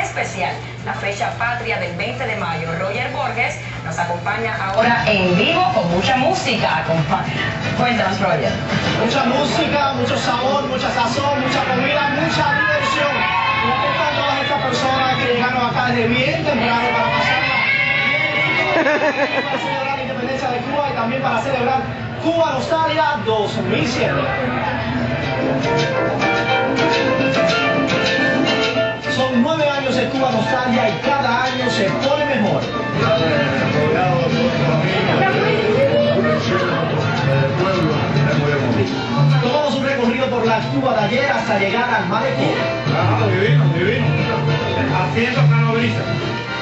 especial, la fecha patria del 20 de mayo. Roger Borges nos acompaña ahora en vivo con mucha música. Cuéntanos, Roger. Mucha música, mucho sabor, mucha sazón, mucha comida, mucha diversión. Y todas estas personas que llegaron acá desde bien temprano para pasarla para celebrar la independencia de Cuba y también para celebrar Cuba Nostalgia 2007. Nostalgia y cada año se pone mejor. Tomamos un recorrido por la Cuba de ayer hasta llegar al malecón. Ah, divino, divino. Haciendo canobrisa.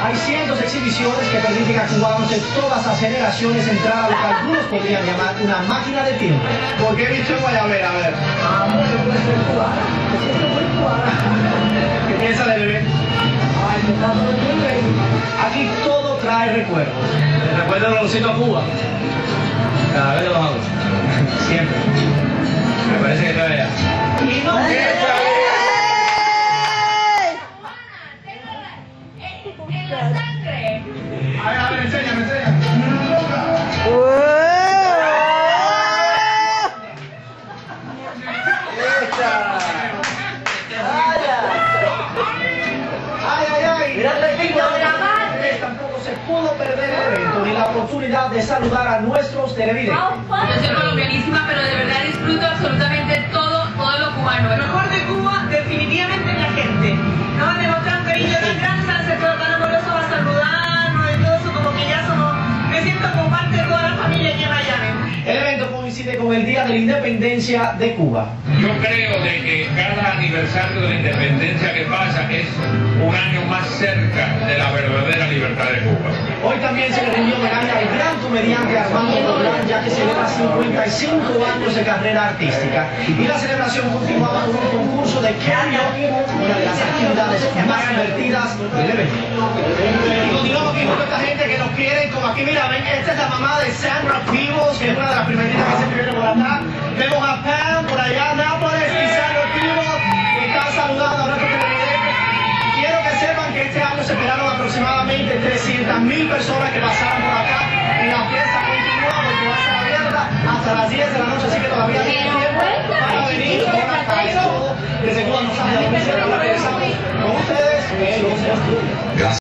Hay cientos de exhibiciones que permiten a cubanos de todas las generaciones entrar a lo que algunos podrían llamar una máquina de tiempo. ¿Por qué bicho guayabera? A ver. ¿Qué piensa de bebé? Aquí todo trae recuerdos. ¿Te recuerdas los ositos a Cuba? Cada vez los hago. Siempre. Me parece que todavía. Y no en la sangre. A ver, a ver, enséñame, enséñame. Oportunidad de saludar a nuestros televidentes. Yo soy colombianísima, pero de verdad disfruto absolutamente todo, todo lo cubano. Lo mejor de Cuba, definitivamente la gente. No me mostran cariño tan sector tan amoroso a saludarnos y todo eso, como que ya somos, me siento como parte de toda la familia aquí en Miami. El evento coincide con el Día de la Independencia de Cuba. Yo creo de que cada aniversario de la independencia que pasa cerca de la verdadera libertad de Cuba. Hoy también se le rindió homenaje al gran comediante Armando Roldán, ya que celebra 55 años de carrera artística. Y la celebración continuaba con un concurso de karaoke, una de las actividades más divertidas del evento. Y continuamos aquí con esta gente que nos quieren, como aquí, mira, ven, esta es la mamá de Sandra Pibos, que es una de las primeritas que se viene por acá. Vemos a Pam por allá, 300.000 personas que pasaron por acá y la fiesta continúa porque va a estar abierta hasta las 10 de la noche, así que todavía tienen tiempo para venir y para caer todo. Desde Cuba nos la regresamos con ustedes en los estudios.